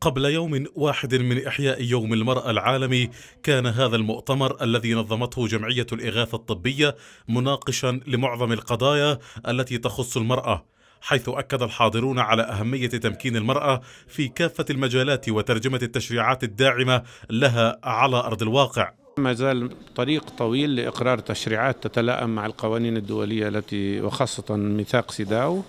قبل يوم واحد من إحياء يوم المرأة العالمي كان هذا المؤتمر الذي نظمته جمعية الإغاثة الطبية مناقشا لمعظم القضايا التي تخص المرأة حيث أكد الحاضرون على أهمية تمكين المرأة في كافة المجالات وترجمة التشريعات الداعمة لها على أرض الواقع. ما زال طريق طويل لإقرار تشريعات تتلائم مع القوانين الدولية التي وخاصة ميثاق سيداو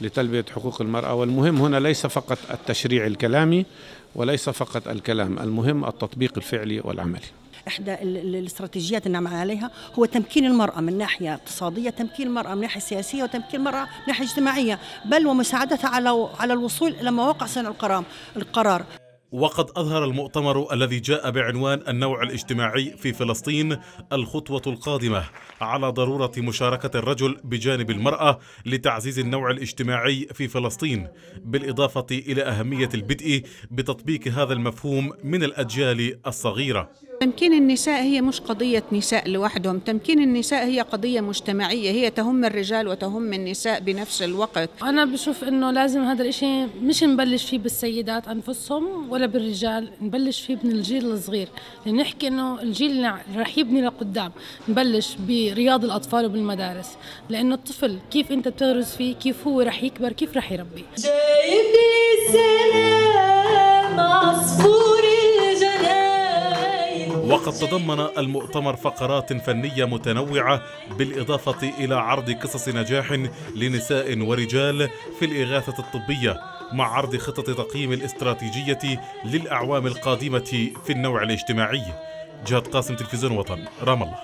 لتلبية حقوق المرأة. والمهم هنا ليس فقط التشريع الكلامي وليس فقط الكلام المهم التطبيق الفعلي والعملي. إحدى الاستراتيجيات اللي نعمل عليها هو تمكين المرأة من ناحية اقتصادية، تمكين المرأة من ناحية سياسية وتمكين المرأة من ناحية اجتماعية، بل ومساعدتها على على الوصول إلى مواقع صنع القرار القرار. وقد أظهر المؤتمر الذي جاء بعنوان النوع الاجتماعي في فلسطين الخطوة القادمة على ضرورة مشاركة الرجل بجانب المرأة لتعزيز النوع الاجتماعي في فلسطين بالإضافة إلى أهمية البدء بتطبيق هذا المفهوم من الأجيال الصغيرة. تمكين النساء هي مش قضية نساء لوحدهم تمكين النساء هي قضية مجتمعية هي تهم الرجال وتهم النساء بنفس الوقت. أنا بشوف أنه لازم هذا الإشي مش نبلش فيه بالسيدات أنفسهم ولا بالرجال نبلش فيه من الجيل الصغير. نحكي أنه الجيل اللي رح يبني لقدام نبلش برياض الأطفال وبالمدارس. لأنه الطفل كيف أنت بتغرز فيه كيف هو رح يكبر كيف رح يربي. جايب لي سلام وقد تضمن المؤتمر فقرات فنية متنوعة بالإضافة إلى عرض قصص نجاح لنساء ورجال في الإغاثة الطبية مع عرض خطط تقييم الاستراتيجية للأعوام القادمة في النوع الاجتماعي. جهاد قاسم تلفزيون وطن رام الله.